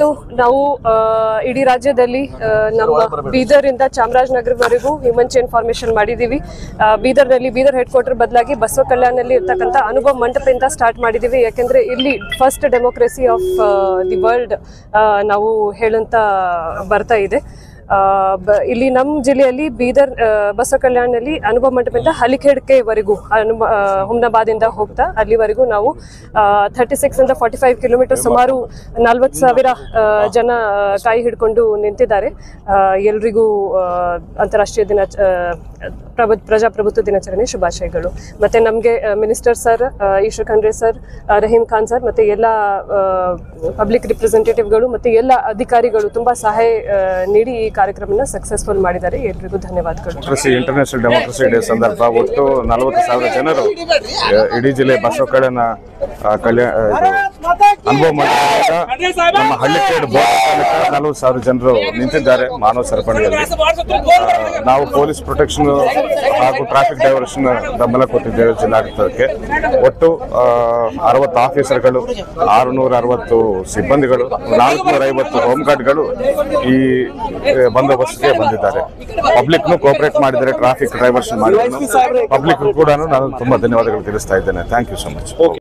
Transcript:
ಇವತ್ತು ನಾವು ಇಡೀ ರಾಜ್ಯದಲ್ಲಿ ನಮ್ಮ ನಮ್ಮ ಬೀದರಿಂದ ಚಾಮರಾಜನಗರವರೆಗೂ ಹ್ಯೂಮನ್ ಚೈನ್ ಫಾರ್ಮೇಶನ್ ಮಾಡಿದ್ದೀವಿ ಬೀದರ್ ಬೀದರ್ನಲ್ಲಿ ಬೀದರ್ ಹೆಡ್ ಕ್ವಾರ್ಟರ್ ಬದಲಾಗಿ ಬಸವ ಕಲ್ಯಾಣಲ್ಲಿ ಇರ್ತಕ್ಕಂಥ ಅನುಭವ ಮಂಟಪದಿಂದ ಸ್ಟಾರ್ಟ್ ಮಾಡಿದ್ದೀವಿ ಯಾಕೆಂದ್ರೆ ಇಲ್ಲಿ first democracy of the world ನಾವು ಹೇಳಂತ ಬರ್ತಾ ಇದೆ. ಇಲ್ಲಿ ನಮ್ಮ ಜಿಲ್ಲೆಯಲ್ಲಿ ಬೀದರ್ ಬಸವ ಕಲ್ಯಾಣದಲ್ಲಿ ಅನುಭವ ಮಂಟಪದಿಂದ ಹಲಿಖೇಡ್ಕೆವರೆಗೂ ಅನುಭ ಹುಮ್ನಾಬಾದಿಂದ ಹೋಗ್ತಾ ಅಲ್ಲಿವರೆಗೂ ನಾವು ಥರ್ಟಿ ಸಿಕ್ಸ್ ಇಂದ ಫಾರ್ಟಿ ಫೈವ್ ಕಿಲೋಮೀಟರ್ ಸುಮಾರು ನಲ್ವತ್ತು ಸಾವಿರ ಜನ ಕಾಯಿ ಹಿಡ್ಕೊಂಡು ನಿಂತಿದ್ದಾರೆ. ಎಲ್ರಿಗೂ ಅಂತಾರಾಷ್ಟ್ರೀಯ ದಿನ ಪ್ರಜಾಪ್ರಭುತ್ವ ದಿನಾಚರಣೆ ಶುಭಾಶಯಗಳು. ಮತ್ತೆ ನಮಗೆ minister sir Ishwar Khandre sir Rahim Khan sir ಮತ್ತೆ ಎಲ್ಲ ಪಬ್ಲಿಕ್ ರಿಪ್ರೆಸೆಂಟೇಟಿವ್ಗಳು ಮತ್ತೆ ಎಲ್ಲ ಅಧಿಕಾರಿಗಳು ತುಂಬಾ ಸಹಾಯ ನೀಡಿ ಈ ಕಾರ್ಯಕ್ರಮನ ಸಕ್ಸಸ್ಫುಲ್ ಮಾಡಿದ್ದಾರೆ. ಎಲ್ರಿಗೂ ಧನ್ಯವಾದಗಳು. ಇಂಟರ್ನ್ಯಾಷನಲ್ ಡೆಮೋಕ್ರಸಿ ಡೇ ಸಂದರ್ಭ. ಒಟ್ಟು ನಲವತ್ತು ಸಾವಿರ ಜನರು ಇಡೀ ಜಿಲ್ಲೆ ಬಸವ ಕಲ್ಯಾಣ ಅನುಭವ ಮಾಡಿದಾಗ ನಮ್ಮ ಹಳ್ಳಿಕೇಡು ನಲವತ್ತು ಸಾವಿರ ಜನರು ನಿಂತಿದ್ದಾರೆ ಮಾನವ ಸರಪಣಿಯಲ್ಲಿ. ನಾವು ಪೊಲೀಸ್ ಪ್ರೊಟೆಕ್ಷನ್ ಹಾಗೂ ಟ್ರಾಫಿಕ್ ಡೈವರ್ಷನ್ ಬೆಂಬಲ ಕೊಟ್ಟಿದ್ದೇವೆ ಜಿಲ್ಲಾಡಳಿತಕ್ಕೆ. ಒಟ್ಟು ಅರವತ್ತು ಆಫೀಸರ್ಗಳು ಆರುನೂರ ಅರವತ್ತು ಸಿಬ್ಬಂದಿಗಳು ನಾಲ್ಕುನೂರ ಐವತ್ತು ಹೋಮ್ ಗಾರ್ಡ್ಗಳು ಈ ಬಂದೋಬಸ್ತ್ಗೆ ಬಂದಿದ್ದಾರೆ. ಪಬ್ಲಿಕ್ನು ಕೋಪರೇಟ್ ಮಾಡಿದರೆ ಟ್ರಾಫಿಕ್ ಡೈವರ್ಷನ್ ಮಾಡಿದ್ರು ಪಬ್ಲಿಕ್ ಕೂಡ ನಾನು ತುಂಬಾ ಧನ್ಯವಾದಗಳು ತಿಳಿಸ್ತಾ ಇದ್ದೇನೆ. Thank you so much.